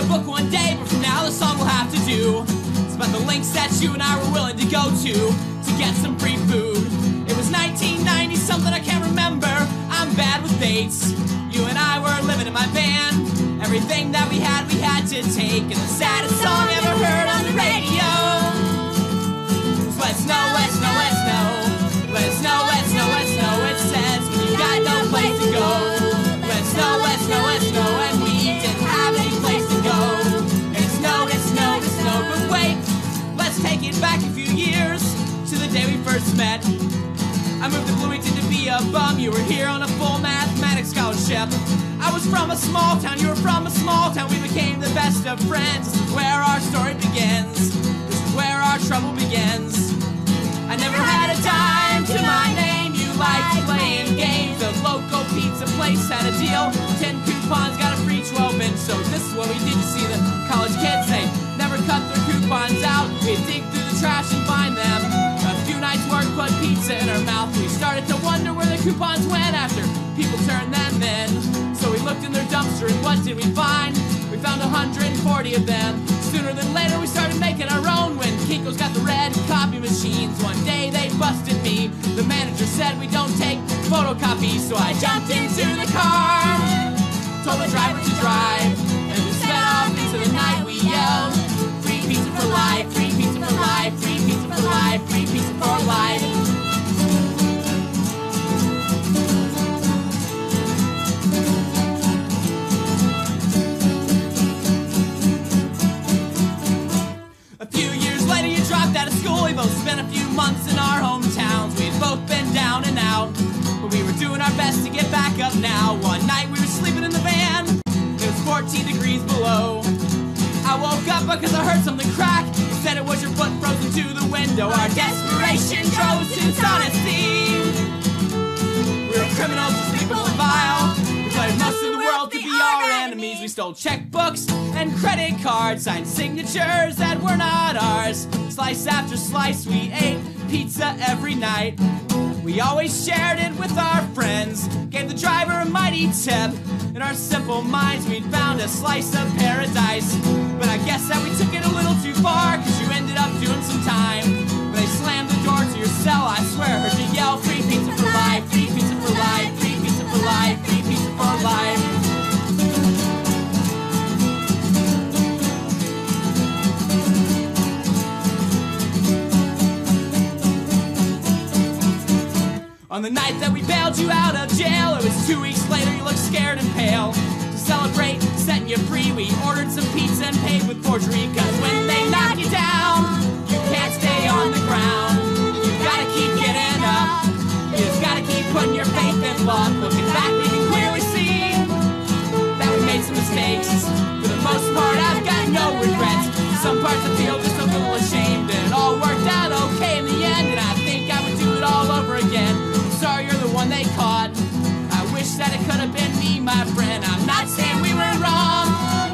a book one day, but for now this all we'll have to do. Spend the links that you and I were willing to go to to get some free food. It was 1990 something I can't remember. I'm bad with dates. You and I were living in my van. Everything that we had, we had to take. And the saddest song ever heard back a few years to the day we first met. I moved to Bloomington to be a bum. You were here on a full mathematics scholarship. I was from a small town, you were from a small town. We became the best of friends. This is where our story begins. This is where our trouble begins. I never had a dime to my name. You liked playing games. The local pizza place had a deal. Ten coupons got a free 12 inch. So this is what we did. You see the college kids, they never cut their coupons out. We dig through trash and find them. A few nights work put pizza in our mouth. We started to wonder where the coupons went after people turned them in. So we looked in their dumpster and what did we find? We found 140 of them. Sooner than later we started making our own when Kinko's got the red copy machines. One day they busted me. The manager said we don't take photocopies, so I jumped into the car. Told the driver to drive, months in our hometowns. We had both been down and out, but we were doing our best to get back up now. One night we were sleeping in the van. It was 14 degrees below. I woke up because I heard something crack. You said it was your foot frozen to the window. Our desperation drove us to dishonesty. Stole checkbooks and credit cards, signed signatures that were not ours. Slice after slice, we ate pizza every night. We always shared it with our friends, gave the driver a mighty tip. In our simple minds, we'd found a slice of paradise. But I guess On the night that we bailed you out of jail, it was two weeks later, you looked scared and pale. To celebrate setting you free, we ordered some pizza and paid with forgery. Cause when they knock you down, you can't stay on the ground. You gotta keep getting up. You just gotta keep putting your faith in luck. Looking back, we can clearly see that we made some mistakes. For the most part, I've got no regrets. Some parts I feel just a little ashamed. It all worked out okay in the end, and I think I would do it all over again. One they caught. I wish that it could have been me, my friend. I'm not saying we were wrong,